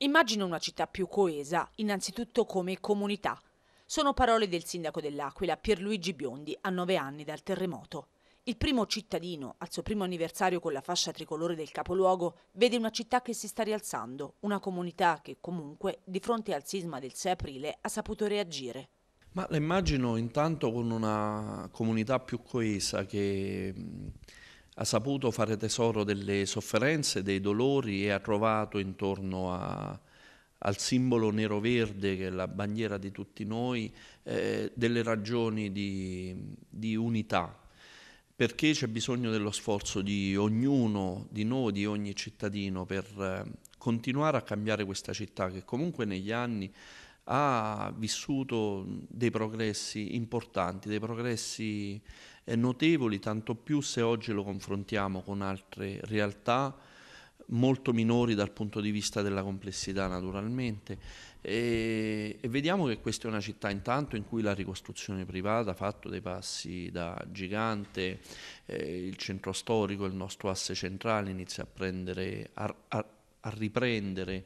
Immagino una città più coesa, innanzitutto come comunità. Sono parole del sindaco dell'Aquila, Pierluigi Biondi, a nove anni dal terremoto. Il primo cittadino, al suo primo anniversario con la fascia tricolore del capoluogo, vede una città che si sta rialzando, una comunità che comunque, di fronte al sisma del 6 aprile, ha saputo reagire. Ma la immagino intanto con una comunità più coesa che ha saputo fare tesoro delle sofferenze, dei dolori e ha trovato intorno a, al simbolo nero-verde che è la bandiera di tutti noi, eh, delle ragioni di, di unità, perché c'è bisogno dello sforzo di ognuno, di noi, di ogni cittadino per eh, continuare a cambiare questa città che comunque negli anni ha vissuto dei progressi importanti, dei progressi notevoli, tanto più se oggi lo confrontiamo con altre realtà molto minori dal punto di vista della complessità naturalmente. E, e, vediamo che questa è una città intanto in cui la ricostruzione privata ha fatto dei passi da gigante, eh, il centro storico, il nostro asse centrale inizia a, prendere, a, a, a riprendere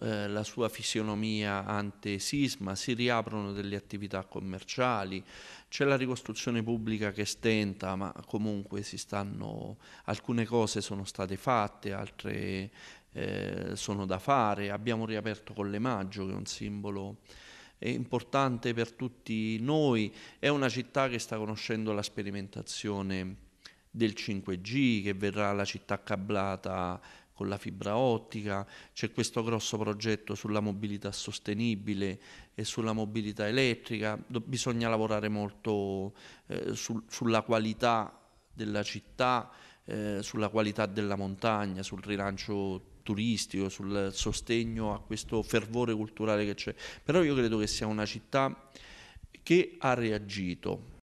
eh, la sua fisionomia ante-sisma, si riaprono delle attività commerciali, c'è la ricostruzione pubblica che stenta, ma comunque stanno, alcune cose sono state fatte, altre eh, sono da fare, abbiamo riaperto Colle Maggio che è un simbolo è importante per tutti noi, è una città che sta conoscendo la sperimentazione del 5G, che verrà la città cablata con la fibra ottica, c'è questo grosso progetto sulla mobilità sostenibile e sulla mobilità elettrica, bisogna lavorare molto eh, sul, sulla qualità della città, eh, sulla qualità della montagna, sul rilancio turistico, sul sostegno a questo fervore culturale che c'è. Però io credo che sia una città che ha reagito,